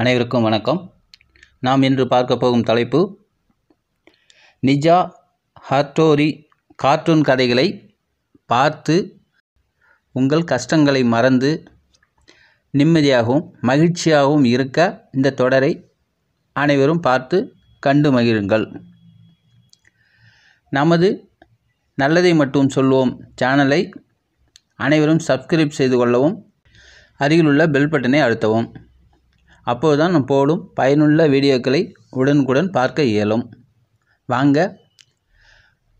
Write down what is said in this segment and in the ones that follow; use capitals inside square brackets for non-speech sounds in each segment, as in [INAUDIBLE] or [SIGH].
அனைவருக்கும் வணக்கம். நாம் இன்று பார்க்க போகும் தலைப்பு நிஜா ஹார்டோரி கார்ட்டூன் கதைகளை பார்த்து உங்கள் கஷ்டங்களை மறந்து நிம்மதியாகவும் மகிழ்ச்சியாகவும் இருக்க இந்த தொடரை அனைவரும் பார்த்து கண்டு மகிழுங்கள். நமது நல்லதை மட்டும் சொல்வோம் சேனலை அனைவரும் சப்ஸ்கிரைப் செய்து கொள்ளவும் அருகிலுள்ள பெல் பட்டனை அழுத்தவும். அப்போதுதான் நாம் போடும் பயனுள்ள வீடியோக்களை உடனுக்குடன் பார்க்க இயலும் வாங்க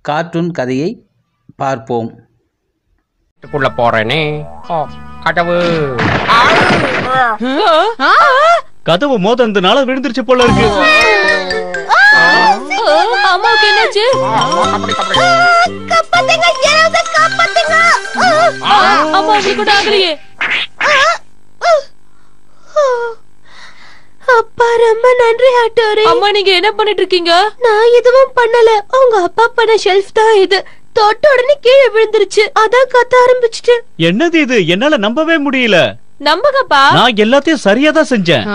கார்ட்டூன் கதையை பார்ப்போம் வீட்டுக்குள்ள போறேனே கதவு கதவு மோதந்தனால விழுந்துருச்சு போல இருக்கு அம்மாவுக்கு என்னாச்சு அம்மா கூட ஆகலையே அப்பா ரொம்ப நன்றி ஆட்டோரே. அம்மா நீங்க என்ன பண்ணிட்டு இருக்கீங்க நான் எதுவும் பண்ணல. உங்க அப்பா பண்ண ஷெல்ஃப் தான் இது. தொட்ட உடனே கீழே விழுந்துருச்சு. அதான் கத்த ஆரம்பிச்சிட்டு என்னது இது? என்னால நம்பவே முடியல. நம்புங்கப்பா நான் எல்லாத்தையும் சரியா தான் செஞ்சேன்.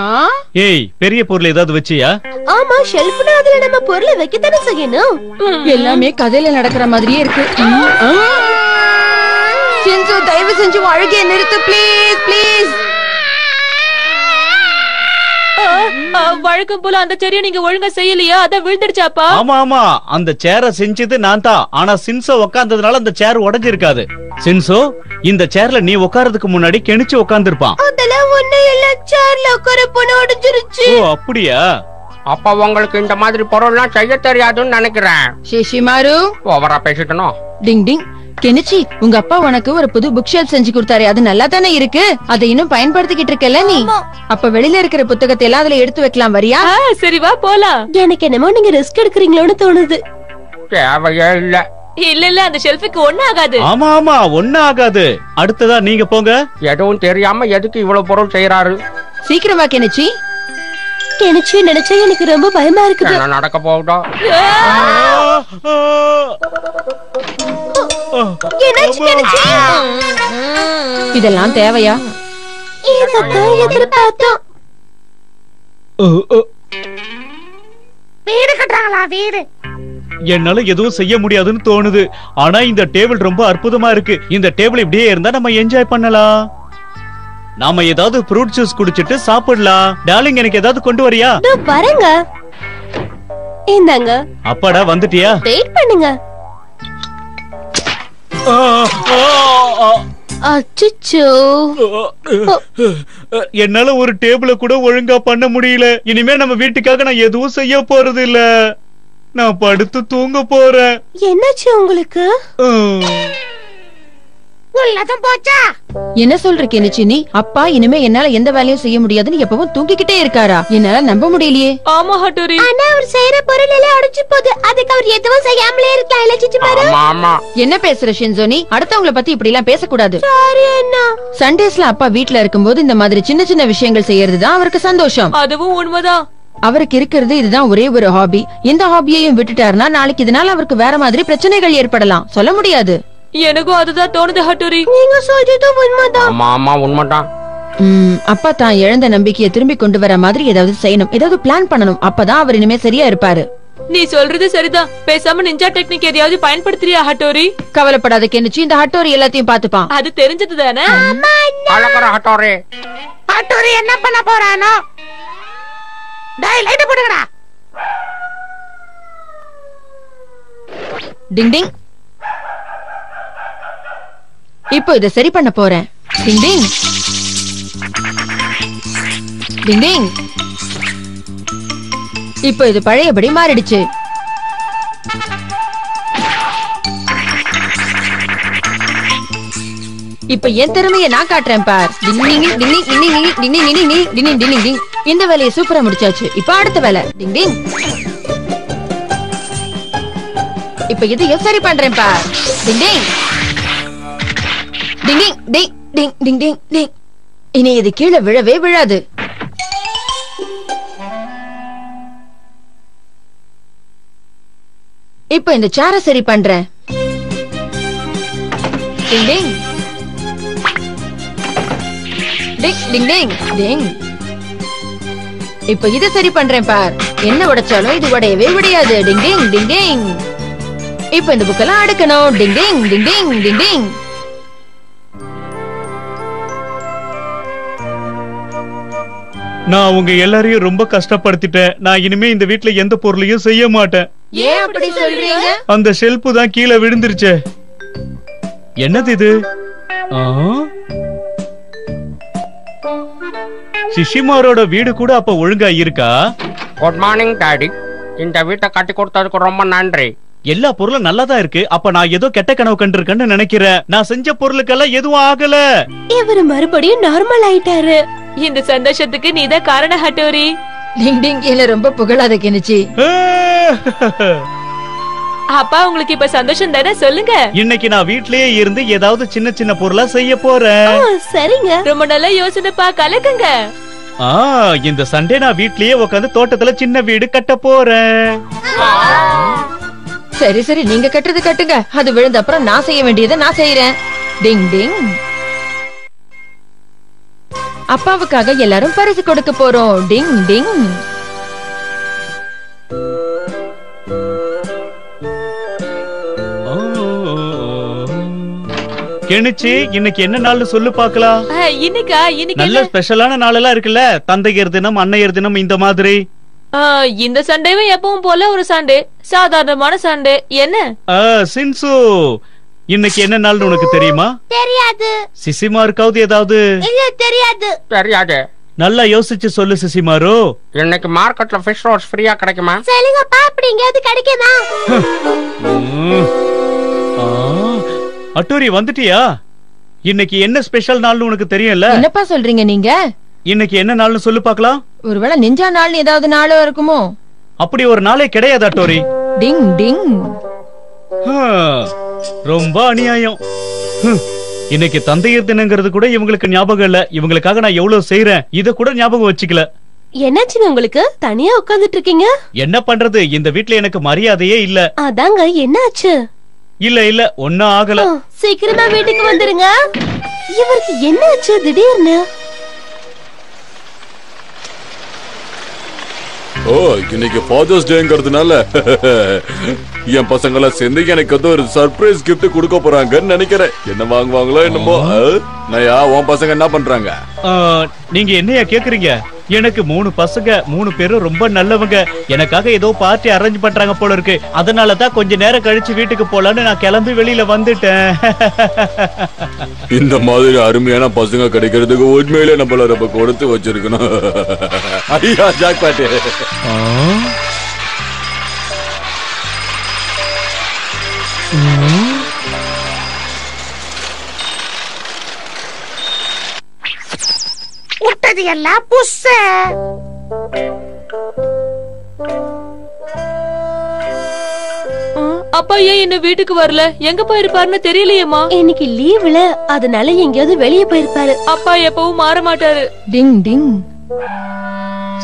ஏய் பெரிய பொருள் ஏதாவது வச்சியா? ஆமா ஷெல்ஃப்னா அதுல நம்ம பொருளை வைக்கத்தானே செய்யணும். எல்லாமே கதையில நடக்கிற மாதிரியே இருக்கு. சிஞ்சு தயவு செஞ்சு அழுகைய நிறுத்து. ப்ளீஸ் ப்ளீஸ் வழக்கம் போல அந்த செடியை நீங்க ஒழுங்கா செய்யலையா? அதான் விழுந்துடுச்சாப்பா? ஆமா ஆமா. அந்த சேர செஞ்சது நான் தான். ஆனா சின்சோ உட்கார்ந்ததுனால அந்த சேர் உடைஞ்சிருக்காது சின்சோ இந்த சேர்ல நீ உட்கார்றதுக்கு முன்னாடி கெணிச்சு உட்கார்ந்திருப்பான் அதெல்லாம் ஒண்ணு இல்ல. சேர்ல உட்கார போன உடைஞ்சிருச்சு. ஓ அப்படியா? அப்ப உங்களுக்கு இந்த மாதிரி பொருள்லாம் செய்ய தெரியாதுன்னு நினைக்கிறேன். ஷிஷிமாரு ஓவரா பேசிட்டனும் டிங் டிங். கெனிச்சி உங்க அப்பா உனக்கு ஒரு புது புக் ஷெல்ஃப் செஞ்சு கொடுத்தாரு அது நல்லா தானே இருக்கு? அதை இன்னும் பயன்படுத்திக்கிட்டு இருக்கல நீ? அப்ப வெளியில இருக்கிற புத்தகத்தை எல்லாம் அதுல எடுத்து வைக்கலாம் வரியா? சரி வா போலாம். எனக்கு என்னமோ நீங்க ரிஸ்க் எடுக்கிறீங்களோன்னு தோணுது. தேவையே இல்ல. இல்ல இல்ல அந்த ஷெல்ஃபுக்கு ஒண்ணு ஆகாது ஆமா ஆமா ஒண்ணும் ஆகாது அடுத்ததா நீங்க போங்க. எதுவும் தெரியாம எதுக்கு இவ்வளவு பொருள் செய்யறாரு சீக்கிரமா கெனிச்சி. கெனிச்சு நினைச்சா எனக்கு ரொம்ப பயமா இருக்குது. என்ன நடக்க கெனிச்சு இதெல்லாம் தேவையா? வீடு கட்டுறாங்களா வீடு? என்னால எதுவும் செய்ய முடியாதுன்னு தோணுது. ஆனா இந்த டேபிள் ரொம்ப அற்புதமா இருக்கு. இந்த டேபிள் இப்படியே இருந்தா நம்ம என்ஜாய் பண்ணலாம். நாம ஏதாவது ஃப்ரூட் ஜூஸ் குடிச்சிட்டு சாப்பிடலாம். டார்லிங் எனக்கு ஏதாவது கொண்டு வரியா? இதோ வரேங்க இந்தாங்க. அப்பாடா வந்துட்டியா? வெயிட் பண்ணுங்க. ஆ. என்னால ஒரு டேபிள கூட ஒழுங்கா பண்ண முடியல. இனிமே நம்ம வீட்டுக்காக நான் எதுவும் செய்ய போறது இல்ல நான் படுத்து தூங்க போறேன். என்னாச்சு உங்களுக்கு? உம். என்ன சொல்ற கெனிச்சி நீ அப்பா இனிமே என்னால எந்த வேலையும் செய்ய முடியாதுன்னு எப்பவும் தூங்கிக்கிட்டே இருக்காரா? என்னால நம்ப முடியலையே. ஆமா ஹட்டோரி. ஆனா அவர் செய்யற பொருள் எல்லாம் அடிச்சு போகுது அதுக்கு அவர் எதுவும் செய்யாமலே இருக்கலாம் இல்ல சிச்சி பாரு. ஆமா ஆமா. என்ன பேசுற ஷின்சோ நீ அடுத்தவங்கள பத்தி இப்படி எல்லாம் பேசக்கூடாது. சாரி அண்ணா. சண்டேஸ்ல அப்பா வீட்ல இருக்கும்போது இந்த மாதிரி சின்ன சின்ன விஷயங்கள் செய்யறதுதான் அவருக்கு சந்தோஷம். அதுவும் உண்மைதான். அவருக்கு இருக்கிறது இதுதான் ஒரே ஒரு ஹாபி இந்த ஹாபியையும் விட்டுட்டாருன்னா நாளைக்கு இதனால அவருக்கு வேற மாதிரி பிரச்சனைகள் ஏற்படலாம். சொல்ல முடியாது. எனக்கும் அதுதான் தோணுது ஹட்டோரி. நீங்க சொல்றது உண்மைதான். ஆமா ஆமா உண்மைதான். அப்பா தான் இழந்த நம்பிக்கையை திரும்பி கொண்டு வர மாதிரி ஏதாவது செய்யணும். ஏதாவது பிளான் பண்ணணும். அப்பதான் அவர் இனிமே சரியா இருப்பாரு. நீ சொல்றது சரிதான். பேசாம நிஞ்சா டெக்னிக் எதையாவது பயன்படுத்துறியா ஹட்டோரி? கவலைப்படாத கெனிச்சு. இந்த ஹட்டோரி எல்லாத்தையும் பாத்துப்பான் அது தெரிஞ்சது தானே? ஹட்டோரே. அட்டூரி என்ன பண்ண போறானோ? டேய் லைட் போடுங்கடா டிங் டிங். இப்போ இதை சரி பண்ண போறேன் டிங் டிங் இப்போ இது பழையபடி மாறிடுச்சு இப்ப என் திறமையை நான் காட்டுறேன் பார் இந்த வேலையை சூப்பரா முடிச்சாச்சு இப்ப அடுத்த வேலை டிங் இப்ப இதையும் சரி பண்றேன் பார் டிங் டிங் டிங் டிங் டிங் டிங் டிங் டிங் டிங் இனி இது கீழே விழவே விழாது இப்ப இந்த சேர சரி பண்றேன் டிங் டிங் டிங் டிங் டிங் டிங் இப்ப இத சரி பண்றேன் பார் என்ன உடைச்சாலும் இது உடையவே உடையாது டிங் டிங் டிங் டிங் இப்ப இந்த புக்கெல்லாம் அடுக்கணும் டிங் டிங் டிங் டிங் டிங் டிங் நான் உங்க எல்லாரையும் ரொம்ப கஷ்டப்படுத்திட்டேன். நான் இனிமே இந்த வீட்ல எந்த பொருளையும் செய்ய மாட்டேன். ஏன் அப்படி சொல்றீங்க? அந்த ஷெல்ஃப் தான் கீழே விழுந்துருச்சே. என்னது இது? ஆ? சிஷிமாரோட வீடு கூட அப்ப ஒழுங்கா இருக்கா? குட் மார்னிங் டாடி இந்த வீட்டை கட்டி கொடுத்ததுக்கு ரொம்ப நன்றி. எல்லா பொருளும் நல்லா தான் இருக்கு. அப்ப நான் ஏதோ கெட்ட கனவு கண்டிருக்கேன்னு நினைக்கிறேன் நான் செஞ்ச பொருளுக்கெல்லாம் எதுவும் ஆகல. இவர் மறுபடியும் நார்மல் ஆயிட்டாரு. இந்த சந்தோஷத்துக்கு நீதான் காரண ஹட்டோரி. டிங் டிங் இல்ல ரொம்ப புகழாத கெனிச்சி அப்பா உங்களுக்கு இப்ப சந்தோஷம் தானே? சொல்லுங்க. இன்னைக்கு நான் வீட்லயே இருந்து ஏதாவது சின்ன சின்ன பொருளா செய்ய போறேன். சரிங்க. ரொம்ப நல்ல யோசனைப்பா கலக்குங்க. ஆ இந்த சண்டே நான் வீட்லயே உட்காந்து தோட்டத்துல சின்ன வீடு கட்ட போறேன். சரி சரி நீங்க கட்டுறது கட்டுங்க. அது விழுந்த அப்புறம் நான் செய்ய வேண்டியதை நான் செய்யறேன் டிங் டிங். அப்பாவுக்காக எல்லாரும் பரிசு கொடுக்க போறோம். டிங் டிங். கெனிச்சு இன்னைக்கு என்ன நாள்னு சொல்லு பாக்கலாம் இன்னைக்கா? இன்னைக்கு நல்ல? ஸ்பெஷலான நாளெல்லாம் இருக்குல்ல. தந்தையர் தினம் அன்னையர் தினம் இந்த மாதிரி. இந்த சண்டேவும் எப்பவும் போல ஒரு சண்டே சாதாரணமான சண்டே. என்ன? ஆ, சின்சு இன்னைக்கு என்ன நாள்னு உனக்கு தெரியுமா? தெரியாது. சிசிமாருக்காவது ஏதாவது? இல்ல தெரியாது. தெரியாது. நல்லா யோசிச்சு சொல்லு சிசிமாரு இன்னைக்கு மார்க்கெட்ல ஃபிஷ் ரோல்ஸ் ஃப்ரீயா கிடைக்குமா? சொல்லுங்கப்பா அப்படி எங்கேயாவது கிடைக்குமா அட்டூரி வந்துட்டியா? இன்னைக்கு என்ன ஸ்பெஷல் நாள்னு உனக்கு தெரியும்ல? என்னப்பா சொல்றீங்க நீங்க? இன்னைக்கு என்ன நாள்னு சொல்லு பாக்கலாம் ஒருவேளை நிஞ்சா நாள் ஏதாவது நாளும் இருக்குமோ? அப்படி ஒரு நாளே கிடையாது அட்டோரி டிங் டிங். ரொம்ப அநியாயம். இன்னைக்கு தந்தையர் தினங்கிறது கூட இவங்களுக்கு ஞாபகம் இல்ல. இவங்களுக்காக நான் எவ்வளவு செய்யறேன் இத கூட ஞாபகம் வச்சுக்கல. என்னாச்சுங்க உங்களுக்கு? தனியா உட்கார்ந்துட்டு இருக்கீங்க? என்ன பண்றது? இந்த வீட்ல எனக்கு மரியாதையே இல்ல. அதாங்க என்னாச்சு? இல்ல இல்ல ஒன்னும் ஆகல. சீக்கிரமா வீட்டுக்கு வந்துருங்க. இவருக்கு என்னாச்சு திடீர்னு? ஓ இன்னைக்கு ஃபாதர்ஸ் டேங்கிறதுனால [LAUGHS] என் பசங்கள சேர்ந்து எனக்கு வந்து ஒரு சர்ப்ரைஸ் gift கொடுக்க போறாங்கன்னு நினைக்கிறேன். என்ன வாங்குவாங்களோ என்னமோ? நயா உன் பசங்க என்ன பண்றாங்க? நீங்க என்னையா கேக்குறீங்க? எனக்கு மூணு பசங்க மூணு பேரும் ரொம்ப நல்லவங்க. எனக்காக ஏதோ பார்ட்டி அரேஞ்ச் பண்றாங்க போல இருக்கு. அதனால தான் கொஞ்ச நேரம் கழிச்சு வீட்டுக்கு போலான்னு நான் கிளம்பி வெளியில வந்துட்டேன். [LAUGHS] இந்த மாதிரி அருமையான பசங்க கிடைக்கிறதுக்கு உண்மையிலே நம்மள ரொம்ப கொடுத்து வச்சிருக்கணும். [LAUGHS] ஐயா ஜாக் எல்லாம் புஸ்ஸ. அப்பா ஏன் இன்னும் வீட்டுக்கு வரல? எங்க போயிருப்பாருன்னு தெரியலையேம்மா. இன்னைக்கு லீவ்ல அதனால எங்கேயாவது வெளியே போயிருப்பாரு. அப்பா எப்பவும் மாற மாட்டாரு. டிங் டிங்.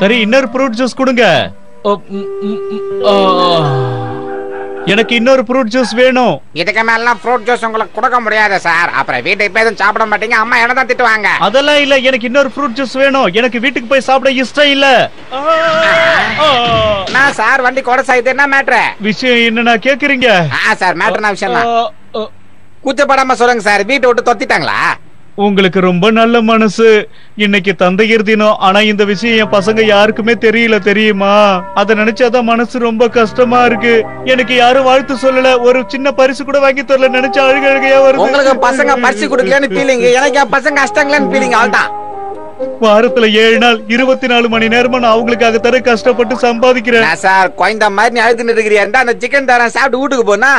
சரி இன்னொரு ஃப்ரூட் ஜூஸ் கொடுங்க. ஓ. எனக்கு இன்னொரு ஃப்ரூட் ஜூஸ் வேணும். இதுக்கு மேலாம் ஃப்ரூட் ஜூஸ் உங்களுக்கு கொடுக்க முடியாது சார் அப்புறம் வீட்டுக்கு போய் எதுவும் சாப்பிட மாட்டீங்க அம்மா என்ன தான் திட்டுவாங்க. அதெல்லாம் இல்ல எனக்கு இன்னொரு ஃப்ரூட் ஜூஸ் வேணும். எனக்கு வீட்டுக்கு போய் சாப்பிட இஷ்டம் இல்ல. நான் சார் வண்டி கூட சாய்து என்ன மேட்ரு விஷயம் என்னன்னா கேக்குறீங்க? ஆ சார் மேட்ரு விஷயம் ஆ, ஆ. கூச்சப்படாம சொல்லுங்க சார் வீட்டை விட்டு தொத்திட்டாங்களா? உங்களுக்கு ரொம்ப நல்ல மனசு. இன்னைக்கு தந்தையர் தினம் ஆனா இந்த விஷயம் என் பசங்க யாருக்குமே தெரியல தெரியுமா? அத நினைச்சாதான் மனசு ரொம்ப கஷ்டமா இருக்கு. எனக்கு யாரும் வாழ்த்து சொல்லல. ஒரு சின்ன பரிசு கூட வாங்கி தரல நினைச்சா அழுக அழுகையா வருது. உங்களுக்கு பசங்க பரிசு கொடுக்கலன்னு ஃபீலிங் எனக்கு என் பசங்க அஷ்டங்களன்னு ஃபீலிங் அவ்வளவுதான். வாரத்துல ஏழு நாள் இருபத்தி நாலு மணி நேரமா நான் அவங்களுக்காக தர கஷ்டப்பட்டு சம்பாதிக்கிறேன். சார் குழந்த மாதிரி நீ அழுதுன்னு இருக்கிறியா? அந்த சிக்கன் தரேன். சாப்பிட்டு வீட்டுக்கு போனா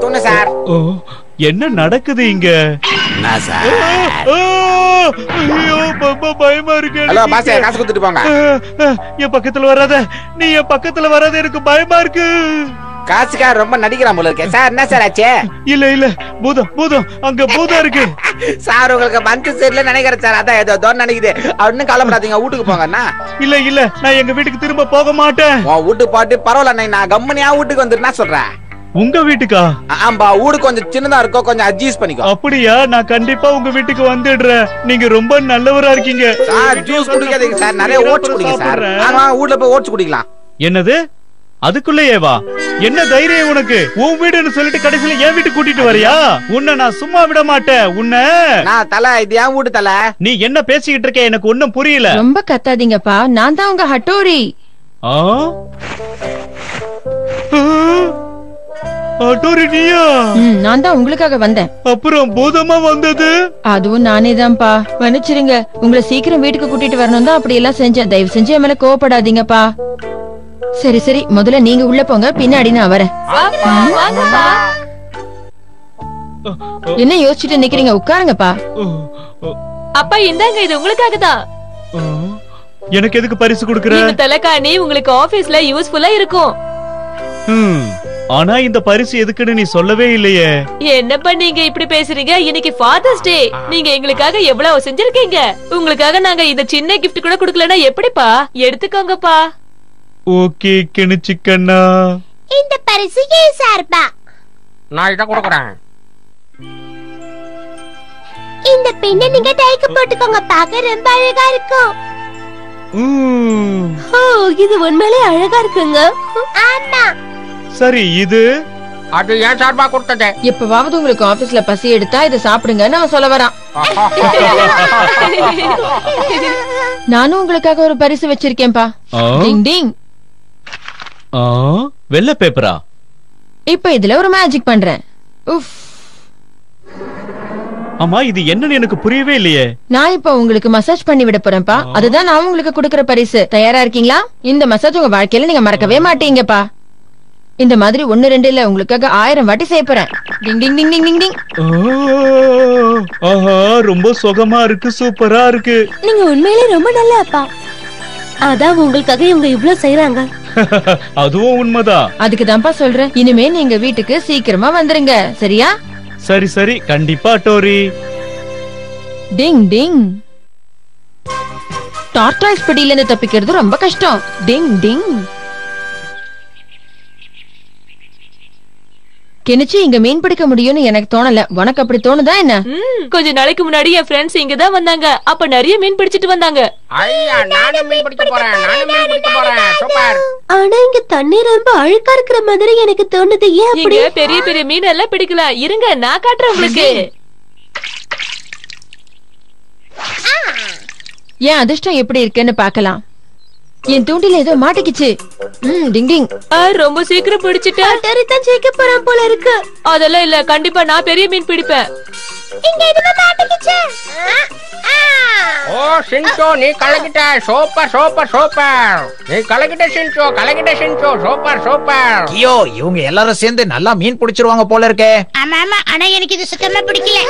துணு சார். ஓ, என்ன நடக்குது இங்க? பயமா இருக்கு. காசு கொடுத்துட்டு போங்க. என் பக்கத்துல வராத நீ என் பக்கத்துல வராத எனக்கு பயமா இருக்கு. காசுக்காக ரொம்ப நடிக்கிறான் போல இருக்கே. சார் என்ன சார் ஆச்சு? இல்ல இல்ல. பூதம் பூதம். அங்க பூதம் இருக்கு. சார் உங்களுக்கு மனசு சரியில்லை நினைக்கிறேன் சார். அதான் ஏதோ தோணு நினைக்குது. அப்படின்னு கவலைப்படாதீங்க. வீட்டுக்கு போங்கண்ணா இல்ல இல்ல. நான் எங்க வீட்டுக்கு திரும்ப போக மாட்டேன். உன் வீட்டு பாட்டு பரவாயில்ல நான் கம்மனியா வீட்டுக்கு வந்துட்டு என்ன சொல்றேன்? உங்க வீட்டுக்கா? ஆம்பா வீடு கொஞ்சம் சின்னதா இருக்கும் கொஞ்சம் அட்ஜஸ்ட் பண்ணிக்கோ. அப்படியா? நான் கண்டிப்பா உங்க வீட்டுக்கு வந்துடுறேன். நீங்க ரொம்ப நல்லவரா இருக்கீங்க. சார் ஜூஸ் குடிக்காதீங்க சார். நிறைய ஓட்ஸ் குடிங்க சார். ஆமா வீட்ல போய் ஓட்ஸ் குடிக்கலாம். என்னது? அதுக்குள்ளேயே வா என்ன தைரியம் உனக்கு? உன் வீடுன்னு சொல்லிட்டு கடைசியில என் வீட்டுக்கு கூட்டிட்டு வரியா? உன்னை நான் சும்மா விட மாட்டேன். உன்னை நான் தலை இது ஏன் வீட்டு தலை. நீ என்ன பேசிக்கிட்டு இருக்க? எனக்கு ஒண்ணும் புரியல. ரொம்ப கத்தாதீங்கப்பா. நான் தான் உங்க ஹட்டோரி? அடோரி நீயா? நான் தான் உங்களுக்காக வந்தேன். அப்புறம் பூதமா வந்தது? அதுவும் நானே தான்ப்பா. மன்னிச்சிருங்க. உங்களை சீக்கிரம் வீட்டுக்கு கூட்டிட்டு வரணும் தான் அப்படி எல்லாம் செஞ்சேன். தயவு செஞ்சு என் மேல கோவப்படாதீங்கப்பா. சரி சரி. முதல்ல நீங்க உள்ள போங்க. பின்னாடி நான் வரேன். என்ன யோசிச்சுட்டு நிக்கிறீங்க? உட்காருங்கப்பா. அப்பா இந்தாங்க இது உங்களுக்காக தான்? எனக்கு எதுக்கு பரிசு கொடுக்கற? இந்த தலைக்காணி உங்களுக்கு ஆபீஸ்ல யூஸ்ஃபுல்லா இருக்கும். ம். ஆனா இந்த பரிசு எதுக்குன்னு நீ சொல்லவே இல்லையே. என்னப்பா நீங்க இப்படி பேசுறீங்க? இன்னைக்கு ஃபாதர்ஸ் டே நீங்க எங்களுக்காக எவ்வளவு செஞ்சிருக்கீங்க? உங்களுக்காக நாங்க இந்த சின்ன gift கூட குடுக்கலனா எப்படிப்பா? எடுத்துக்கோங்கப்பா. ஓகே கிணிச்சிக்கண்ணா இந்த பரிசு ஏன் சார்பா? நான் இதை கொடுக்குறேன். இந்த பெண்ணை நீங்க டைக்கு போட்டுக்கோங்க. பார்க்க ரொம்ப அழகா இருக்கும். ஓ இது உண்மையிலே அழகா இருக்குங்க. ஆமா. சரி இது? அது ஏன் சார்பா கொடுத்தது? எப்பவாவது உங்களுக்கு ஆபீஸ்ல பசி எடுத்தா இதை சாப்பிடுங்கன்னு அவன் சொல்ல வரான். [LAUGHS] நானும் உங்களுக்காக ஒரு பரிசு வச்சிருக்கேன்பா? டிங் டிங்? வெள்ளை பேப்பரா இப்ப இதுல ஒரு மேஜிக் பண்றேன். உஃப் ஆமா இது என்னன்னு எனக்கு புரியவே இல்லையே. நான் இப்ப உங்களுக்கு மசாஜ் பண்ணி விட போறேன்ப்பா. அதுதான் நான் உங்களுக்கு கொடுக்கற பரிசு. தயாரா இருக்கீங்களா? இந்த மசாஜ் உங்க வாழ்க்கையில நீங்க மறக்கவே மாட்டீங்கப்பா. இந்த மாதிரி ஒண்ணு ரெண்டு இல்ல. உங்களுக்காக ஆயிரம் வாட்டி செய்ய போறேன் டிங் டிங் டிங் டிங் டிங் டிங் ஆ, ஆஹா ரொம்ப சுகமா இருக்கு சூப்பரா இருக்கு. நீங்க உண்மையிலே ரொம்ப நல்ல அப்பா. அதான் உங்களுக்காக இவங்க இவ்ளோ செய்யறாங்க [LAUGHS] அதுவும் உண்மைதான். அதுக்கு தான்ப்பா சொல்றேன். இனிமே நீங்க வீட்டுக்கு சீக்கிரமா வந்துருங்க. சரியா? சரி சரி. கண்டிப்பா டோரி. டிங் டிங். டார்டாய்ஸ் பிடியில இருந்து தப்பிக்கிறது ரொம்ப கஷ்டம். டிங் டிங். கெனிச்சு இங்க மீன் பிடிக்க முடியும்னு எனக்கு தோணல. உனக்கு அப்படி தோணுதா என்ன? ம், கொஞ்ச நாளைக்கு முன்னாடி என் ஃப்ரெண்ட்ஸ் இங்க தான் வந்தாங்க. அப்ப நிறைய மீன் பிடிச்சிட்டு வந்தாங்க. ஐயா நானும் மீன் பிடிக்க போறேன். நானும் மீன் பிடிக்க போறேன். சூப்பர். ஆனா இங்க தண்ணி ரொம்ப அழுக்கா இருக்கிற மாதிரி எனக்கு தோணுது. ஏன் அப்படி? இங்க பெரிய பெரிய மீன் எல்லாம் பிடிக்கலாம் இருங்க நான் காட்டுறேன் உங்களுக்கு. என் அதிர்ஷ்டம் எப்படி இருக்குன்னு பார்க்கலாம். என் தூண்டில ஏதோ மாட்டிக்கிச்சு ம் டிங் டிங் ஆ, ரொம்ப சீக்கிரம் பிடிச்சிட்டேன் அட்டாரி தான் ஜெயிக்க போறான் போல இருக்கு அதெல்லாம் இல்ல கண்டிப்பா நான் பெரிய மீன் பிடிப்பேன் இங்க எதுவும் மாட்டிக்கிச்சு ஓ சின்சோ நீ கலக்கிட்ட சூப்பர் சூப்பர் சூப்பர் நீ கலக்கிட்ட சின்சோ கலக்கிட்ட சின்சோ சூப்பர் சூப்பர் ஐயோ இவங்க எல்லாரும் சேர்ந்து நல்லா மீன் பிடிச்சிருவாங்க போல இருக்கே ஆமா ஆமா ஆனா எனக்கு இது சுத்தமா பிடிக்கல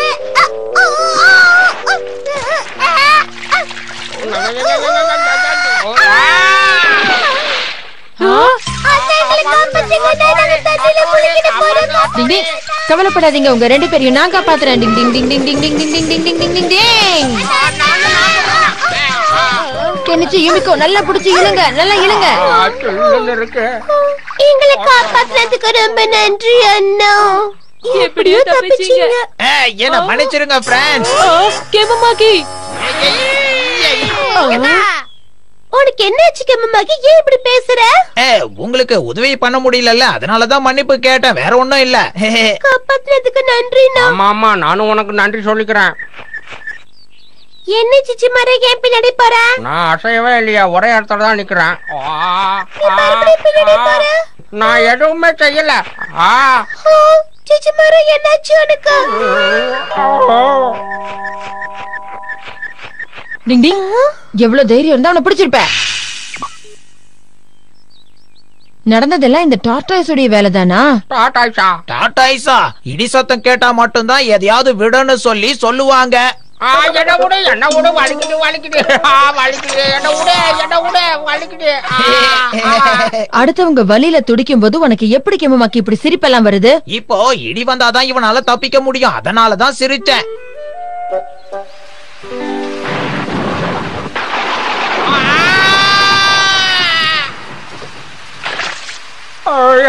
கவலைப்படாதீங்க உங்க ரெண்டு பேரையும் நான் காப்பாத்துறேன் டிங் டிங் டிங் டிங் டிங் டிங் டிங் டிங் டிங் டிங் டிங் டிங் டிங் கெனிச்சு யுமிக்கோ நல்லா பிடிச்சு இழுங்க நல்லா இழுங்க இருக்கு எங்களை காப்பாத்துறதுக்கு ரொம்ப நன்றி அண்ணா எப்படியோ தப்பிச்சீங்க ஏய், என்ன மன்னிச்சிருங்க ஃப்ரெண்ட்ஸ் கெமமாக்கி உனக்கு என்னாச்சு கம்மமாக்கி ஏன் இப்படி பேசுற? உங்களுக்கு உதவி பண்ண முடியலல்ல அதனாலதான் மன்னிப்பு கேட்டேன். வேற ஒண்ணும் இல்ல. காப்பாத்துறதுக்கு நன்றிண்ணா ஆமா ஆமா நானும் உனக்கு நன்றி சொல்லிக்கிறேன். என்ன சிச்சி மரம் ஏன் பின்னாடி போற? நான் அசையவே இல்லையா? ஒரே இடத்துல தான் நிக்கிறேன். நான் எதுவுமே செய்யல. சிச்சி மரம் என்னாச்சு உனக்கு? டிங் டிங். எவ்வளவு தைரியம் இருந்தா அவனை பிடிச்சிருப்ப. நடந்ததெல்லாம் இந்த டார்டாய்ஸ் உடைய வேலைதானா? டாடாய்ஸா டாடாய்ஸா இடி சத்தம் கேட்டா மட்டும்தான் எதையாவது விடன்னு சொல்லி சொல்லுவாங்க. ஆ என்ன விடு என்ன விடு வலிக்குது வலிக்குது. ஆ வலிக்குது என்ன விடு என்ன விடு வலிக்குது. ஆ, ஆ. அடுத்தவங்க வலியில துடிக்கும் போது உனக்கு எப்படி கெமமாக்கி இப்படி சிரிப்பெல்லாம் வருது? இப்போ இடி வந்தாதான் இவனால தப்பிக்க முடியும். அதனாலதான் சிரிச்சேன்.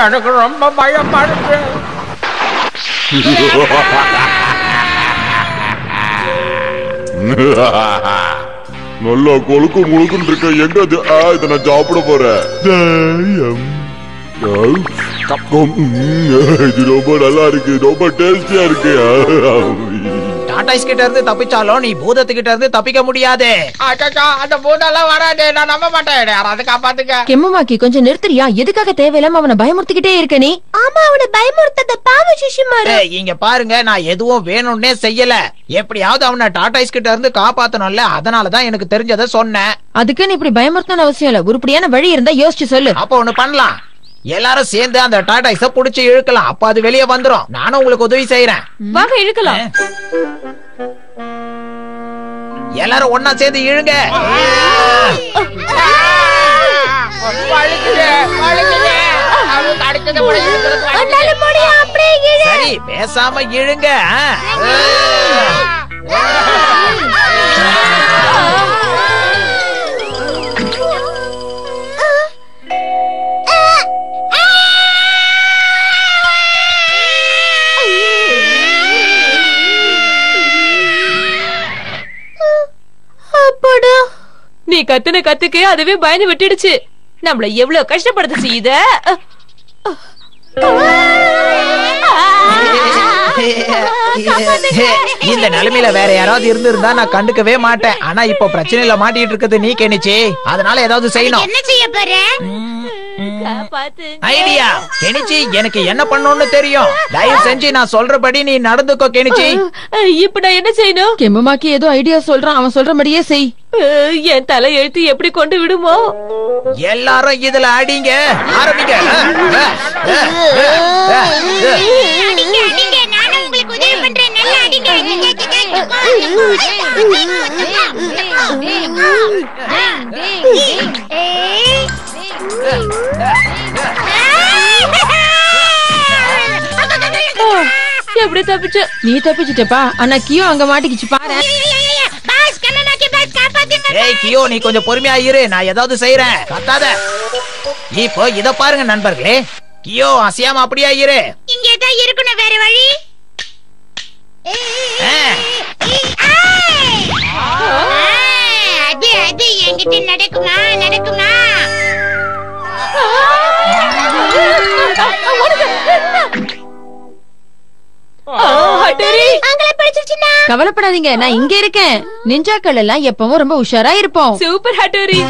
எனக்கு ரொம்ப பயமா இருக்கு நல்லா கொழுக்கு முழுக்குன்னு இருக்க எங்க அது இதை நான் சாப்பிட போறேன். இது ரொம்ப நல்லா இருக்கு ரொம்ப டேஸ்டியா இருக்கு. டாடாய்ஸ் கிட்ட இருந்து தப்பிச்சாலும் நீ பூதத்துக்கிட்ட இருந்து தப்பிக்க முடியாது. அந்த பூதெல்லாம் வராது நான் நம்ப மாட்டேன். யாராவது காப்பாத்துக்க கெம்மமாக்கி கொஞ்சம் நிறுத்துறியா? எதுக்காக தேவையில்லாம அவனை பயமுறுத்திக்கிட்டே இருக்க நீ? ஆமா அவனை பயமுறுத்தாத பாவ சிஷிமாரு ஏய், இங்க பாருங்க நான் எதுவும் வேணும்னே செய்யல. எப்படியாவது அவனை டாடாய்ஸ் கிட்ட இருந்து காப்பாத்தணும்ல அதனாலதான் எனக்கு தெரிஞ்சதை சொன்னேன். அதுக்கு நீ இப்படி பயமுறுத்தணும் அவசியம் இல்ல. உருப்படியான வழி இருந்தா யோசிச்சு சொல்லு. அப்ப ஒண்ணு பண்ணலாம். எல்லாரும் சேர்ந்து அந்த டாடாய்ஸ புடிச்சு இழுக்கலாம். அப்ப அது வெளியே வந்துரும். நானும் உங்களுக்கு உதவி செய்யறேன் வாங்க இழுக்கலாம். எல்லாரும் ஒன்னா சேர்ந்து இழுங்க. சரி பேசாம இழுங்க நீ கத்துன கத்துக்கு அதுவே பயந்து விட்டுடுச்சு. நம்மள எவ்வளவு கஷ்டப்படுத்துச்சு இத [LAUGHS] இந்த நிலைமையில வேற யாராவது இருந்திருந்தா நான் கண்டுக்கவே மாட்டேன். ஆனா இப்போ பிரச்சனையில மாட்டிட்டு இருக்குது நீ கெனிச்சி. அதனால ஏதாவது செய்யணும். என்ன செய்ய போற? பாத்து ஐடியா கெனிச்சி எனக்கு என்ன பண்ணணும்னு தெரியும் தயவு செஞ்சு நான் சொல்றபடி நீ நடந்துக்கோ கெனிச்சி இப்ப நான் என்ன செய்யணும் கெம்மமாக்கி ஏதோ ஐடியா சொல்றான் அவன் சொல்றபடியே செய் என் தலை எழுத்து எப்படி கொண்டு விடுமோ எல்லாரும் இதுல அடிங்க ஆரம்பிங்க. அடிங்க எப்படி தப்பிச்சு. நீ தப்பிச்சிட்டப்பா. ஆனா கியோ அங்க மாட்டிக்கிச்சு பாரு. பாஸ் கண்ணனாக்கி பாஸ் காப்பாத்துங்க ஏய் கியோ நீ கொஞ்சம் பொறுமையா இரு. நான் ஏதாவது செய்யறேன் கத்தாத. இப்போ இத பாருங்க நண்பர்களே. கியோ அசையாம அப்படியே இரு. இங்க தான் இருக்கணும் வேற வழி. ஆ. அது அது என்கிட்ட நடக்குமா நடக்குமா? கவலைப்படாதீங்க நான் இங்க இருக்கேன் நிஞ்சாக்கள் எல்லாம் எப்பவும் ரொம்ப உஷாரா இருப்போம் சூப்பர் ஹட்டோரி